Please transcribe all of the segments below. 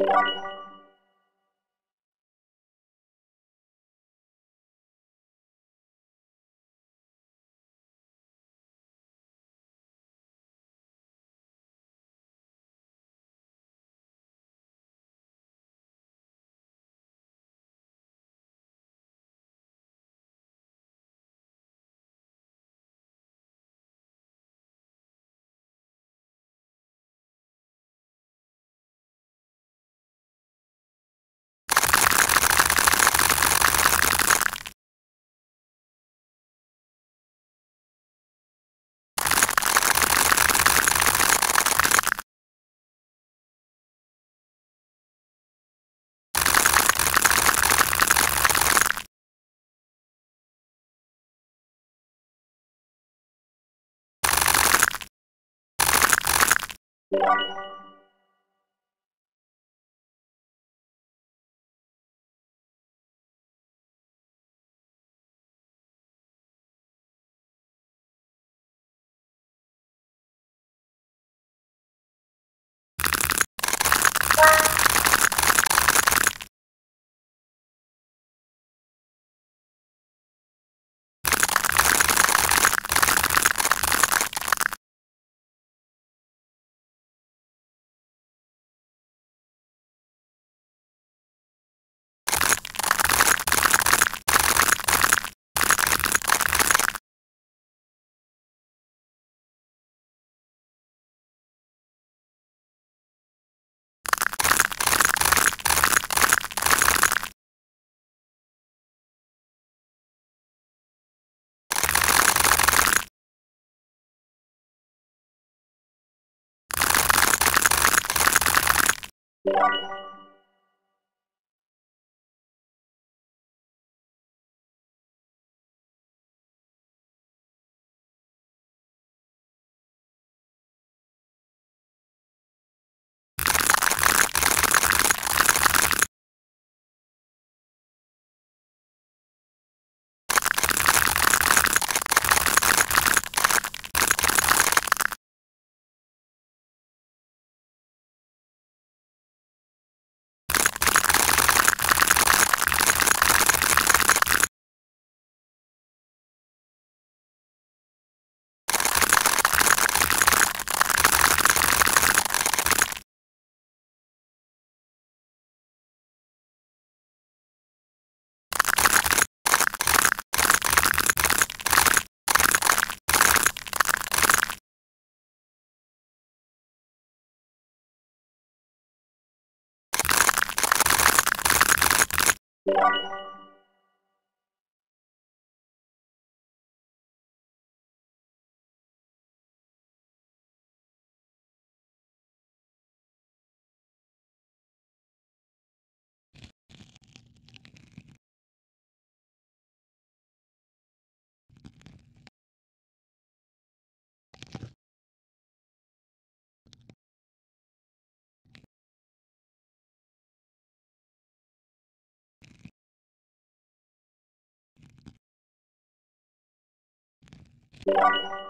you you you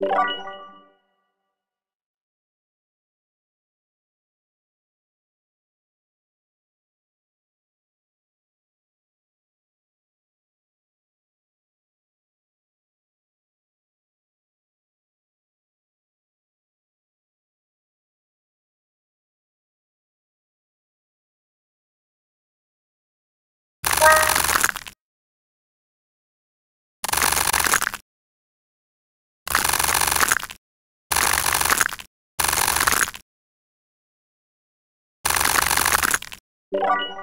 you. You